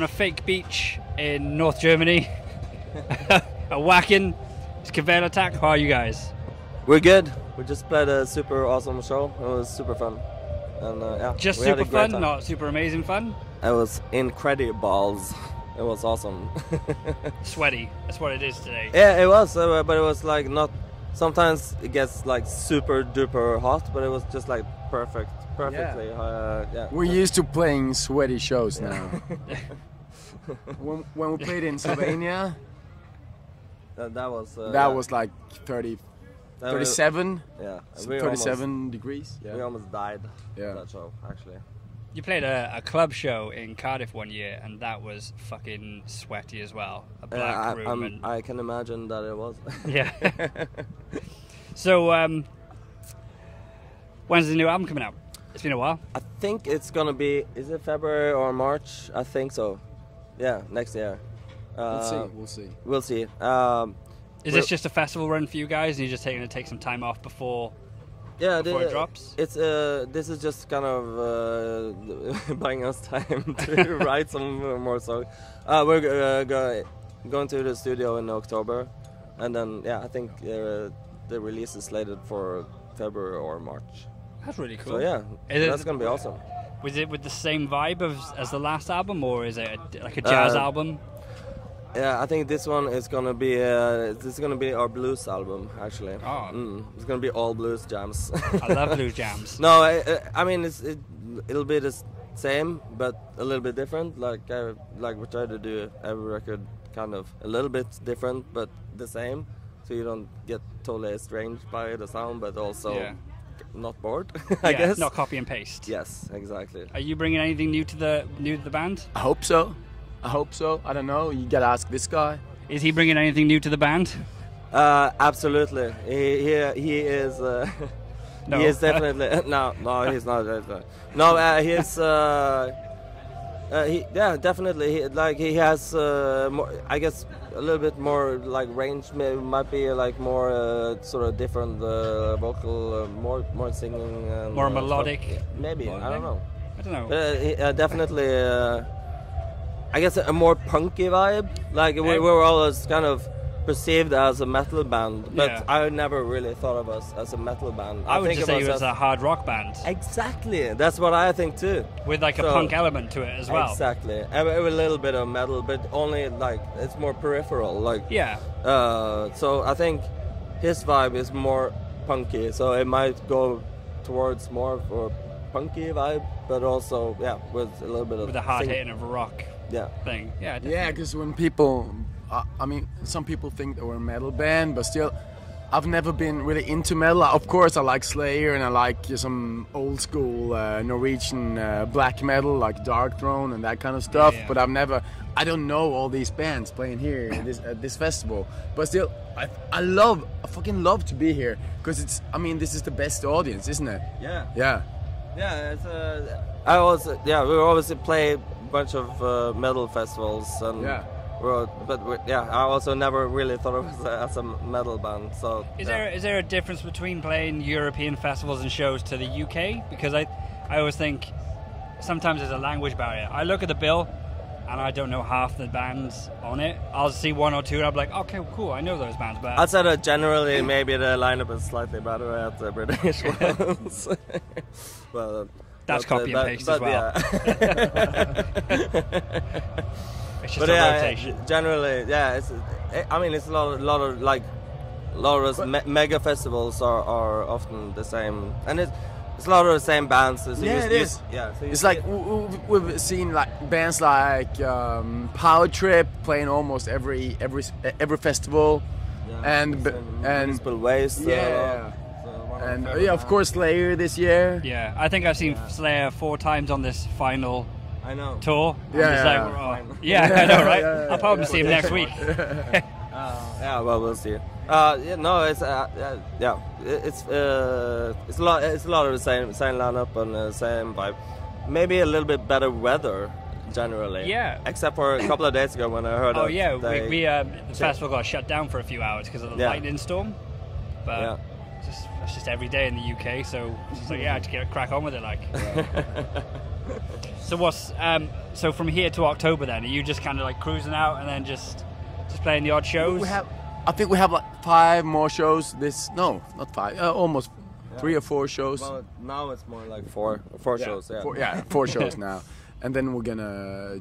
on a fake beach in North Germany. a Wacken. It's Kvelertak. How are you guys? We're good. We just played a super awesome show. It was super fun. And uh, yeah, Just we had a super fun, time. not super amazing fun. It was incredible. It was awesome. Sweaty. That's what it is today. yeah, it was, uh, but it was like not. Sometimes it gets like super duper hot, but it was just like perfect, perfectly. Uh, yeah. We're used to playing sweaty shows now. when, when we played in Slovenia, That, that was. Uh, that yeah. was like 30, That was- 37, Yeah. so 37 Almost, degrees. we almost died. Yeah. That show actually. You played a, a club show in Cardiff one year, and that was fucking sweaty as well. A Uh, black I, room. And, I can imagine that it was. yeah. so, um, when's the new album coming out? It's been a while. I think it's gonna be. Is it February or March? I think so. Yeah, next year. Uh, We'll see. We'll see. We'll see. Um, Is this just a festival run for you guys, and you're just taking to take some time off before? yeah, Before it the- drops? It's uh, this is just kind of uh, buying us time to write some more songs. Uh, we're uh, go, going to the studio in October, and then yeah, I think uh, the release is slated for February or March. That's really cool. So yeah, Is it- that's gonna be awesome. Was it with the same vibe of, as the last album, or is it a, like a jazz Uh, album? Yeah, I think this one is gonna be uh, this is gonna be our blues album actually. Oh. Mm, it's gonna be all blues jams. I love blues jams. no, I, I mean it's it, it'll be the same but a little bit different. Like uh, like we try to do every record kind of a little bit different but the same, so you don't get totally estranged by the sound, but also Yeah. Not bored. I yeah, guess. not copy and paste. Yes, exactly. Are you bringing anything new to the new to the band? I hope so. I hope so. I don't know. You gotta ask this guy. Is he bringing anything new to the band? Uh, absolutely. He he, he is. Uh, No. He is definitely no, no. He's not. uh, No, uh, he's. Uh, uh, he, yeah, definitely. He, like he has, uh, more, I guess, a little bit more like range. Maybe might be like more uh, sort of different uh, vocal, uh, more more singing, and, More uh, stuff. melodic? Maybe I don't know. I don't know. But, uh, he, uh, definitely, uh, I guess a more punky vibe. Like we, we were always kind of perceived as a metal band, but Yeah. I never really thought of us as a metal band. I would think just of say was as- a hard rock band Exactly, that's what I think too. with like a punk element to it as well. Exactly, a, a little bit of metal, but only like it's more peripheral. Like Yeah. uh, so I think his vibe is more punky, so it might go towards more of a punky vibe, but also yeah, with a little bit of With a hard sing- hitting of rock Yeah. thing. Yeah. Yeah, because when people, uh, I mean, some people think that we're a metal band, but still, I've never been really into metal. Of course, I like Slayer and I like uh, some old school uh, Norwegian uh, black metal, like Darkthrone and that kind of stuff. Yeah. But I've never, I don't know all these bands playing here at this, at this festival. But still, I, I love, I fucking love to be here because it's, I mean, this is the best audience, isn't it? Yeah. Yeah. Yeah, it's uh, I always yeah we always play a bunch of uh, metal festivals and Yeah. we're, but we, yeah I also never really thought of us as a metal band so Is yeah. there is there a difference between playing European festivals and shows to the UK? Because I I always think sometimes there's a language barrier. I look at the bill and I don't know half the bands on it. I'll see one or two and I'll be like, okay, cool, I know those bands, but I'd say that generally maybe the lineup is slightly better at the British ones. well, That's copy and paste as well. Yeah. it's just but a yeah, rotation. generally, yeah. It's, I mean, it's a lot, of, lot of like, a lot of me- mega festivals are, are often the same, and it's it's a lot of the same bands. So Yeah, you, it is. Yeah, so It's like it- we've seen like bands like um, Power Trip playing almost every every every festival, yeah, and and Municipal Waste. Yeah. So one of and my uh, yeah, of course Slayer this year. Yeah, I think I've seen Slayer four times on this final I know. tour. I'm Yeah, yeah, like, oh, yeah, I know, right? Yeah, yeah, I'll probably yeah. see him next week. Yeah, well, we'll see. Uh, yeah, no, it's uh, uh, yeah, it's uh, it's a lot. It's a lot of the same same lineup and the same vibe. Maybe a little bit better weather generally. Yeah. Except for a couple of days ago when I heard. Oh yeah, we, we uh, the festival got shut down for a few hours because of the Yeah. lightning storm. But Yeah. It's just it's just every day in the UK, so it's just like yeah, to get crack on with it. Like, So what's um, so from here to October? Then are you just kind of like cruising out and then just just playing the odd shows? We have, I think we have like five more shows. This no, not five, uh, almost three or four shows. Well, now it's more like four, four shows. Yeah. Four, yeah, four shows now, and then we're gonna.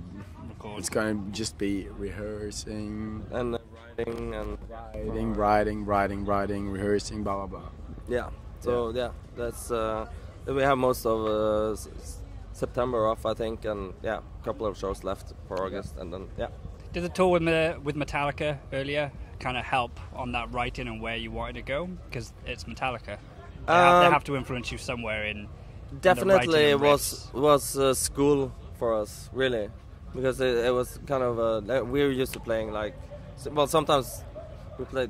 Record. It's gonna just be rehearsing, And uh, writing and writing, writing, writing, writing, rehearsing, blah blah blah. yeah. So yeah, that's uh, we have most of uh, s- s- September off, I think, and yeah, a couple of shows left for August, and then yeah. Did the tour with Me- with Metallica earlier kind of help on that writing and where you wanted to go? Because it's Metallica. They, have, they Um, have to influence you somewhere in. Definitely, writing it was riffs. was uh, school for us, really, because it, it was kind of uh, we were used to playing like, s- well, sometimes we play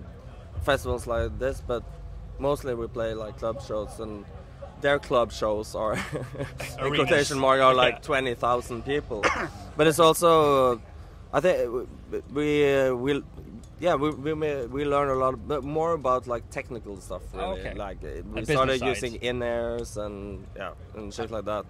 festivals like this, but mostly we play like club shows, and their club shows are, in quotation mark, are like Yeah. twenty thousand people. but it's also, I think uh, we uh, we. Yeah, we, we may- we learn a lot, but more about like technical stuff. Really, Okay. like uh, we started side. using in-ears and yeah, and shit like that.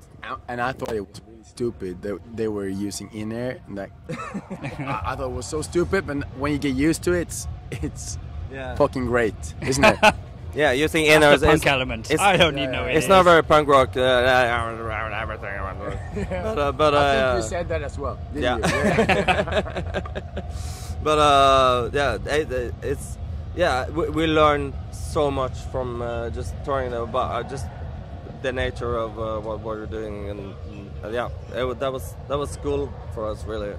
And I thought it was really stupid that they were using in-ear. Like, I, I thought it was so stupid, but when you get used to it, it's, it's Yeah. fucking great, isn't it? Yeah, using That's inners the punk is element. it's- I don't need yeah, no. yeah. it's not very punk rock. Uh, uh, everything. But uh, but I think uh, you said that as well. Didn't yeah. you? but uh, yeah, it, it- it's yeah. We, we learn so much from uh, just touring about uh, just the nature of uh, what, what we're doing, and uh, yeah, it, that was that was school for us really.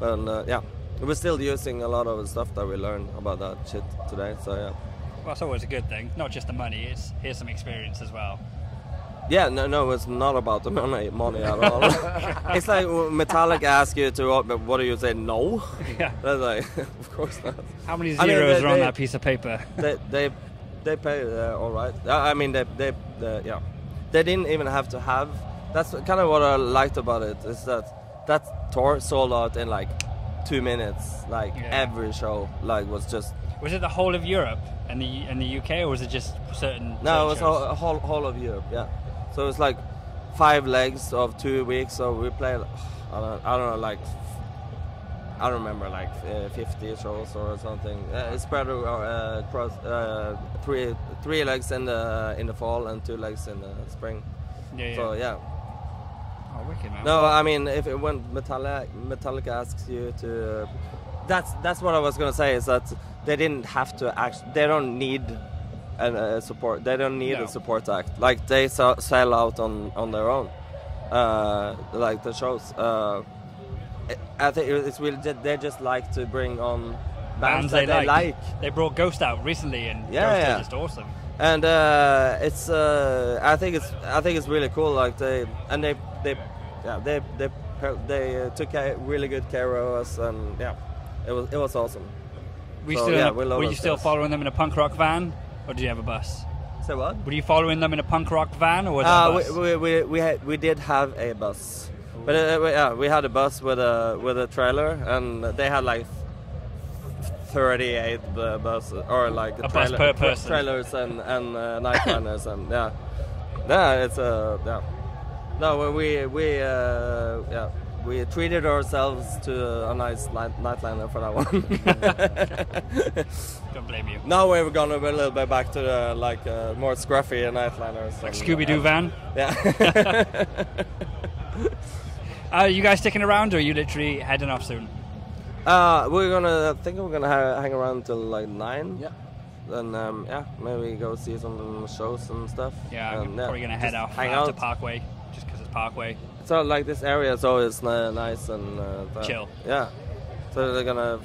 And uh, yeah, we're still using a lot of the stuff that we learned about that shit today. So yeah. Well, that's always a good thing. Not just the money. It's here's some experience as well. Yeah, no, no, it's not about the money, money at all. it's like when Metallica ask you to, oh, but what do you say? No. Yeah. That's like, of course not. How many I mean, zeros they- are on they- that piece of paper? They, they, they pay uh, all right. I mean, they, they, they, yeah, they didn't even have to have. That's kind of what I liked about it is that that tour sold out in like two minutes. Like Yeah. every show, like was just Was it the whole of Europe and the and the UK, or was it just certain? No, it was whole, whole whole of Europe. Yeah, so it was like five legs of two weeks. So we played. I don't, I don't know, like I don't remember, like uh, 50 shows or something. Uh, it's spread uh, across uh, three three legs in the in the fall and two legs in the spring. Yeah, yeah. So yeah. Oh, wicked, man. No, I mean, if it, when Metallica, Metallica asks you to, that's that's what I was gonna say is that they didn't have to act. They don't need a, support. They don't need No. a support act. Like they sell, out on on their own, uh, like the shows. I- think it's really they just like to bring on bands, bands that they, like. They brought Ghost out recently, and Yeah, Ghost yeah. is just awesome. and uh, it's uh, I think it's I think it's really cool. Like they and they they yeah they they they uh, took really good care of us, and yeah, it was it was awesome. Were you So, still, yeah, a- we love were you still following them in a punk rock van, or did you have a bus? So what? Were you following them in a punk rock van, or was Uh, a bus? we, we, we, we, had, we did have a bus, but uh, we, yeah, we had a bus with a with a trailer, and they had like 38 uh, buses or like A bus per person. trailers and and uh, nightliners and yeah, yeah, it's a yeah. No, we we uh, yeah. We treated ourselves to a nice night, nightliner for that one. Don't blame you. now we're gonna be a little bit back to the like uh, more scruffy nightliners. Like Scooby Doo van. Yeah. Are you guys sticking around, or are you literally heading off soon? uh, we're gonna. I think we're gonna ha- hang around till like nine. Yeah. Then um, yeah, maybe go see some shows and stuff. Yeah, I'm and, probably gonna head just off Hang after out. Parkway, just because it's Parkway. So like this area is always ni- nice and uh, th- Chill. Yeah. So they're gonna.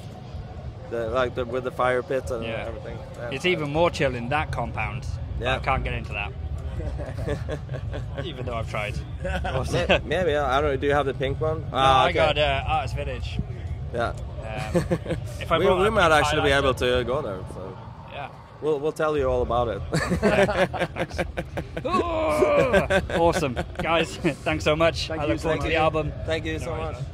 The, like the, with the fire pit and Yeah. everything. Yeah. It's even more chill in that compound. Yeah. I can't get into that, even though I've tried. May- Maybe yeah, I don't know. Do you have the pink one? No, Ah, I okay. got uh, Artist Village. Yeah. Um, if I we, brought we a might pink actually be highlighter- able to go there. So Yeah. we'll we'll tell you all about it. awesome, guys! Thanks so much. Thank I you look so forward to much. the album. Thank you so No worries, much. man.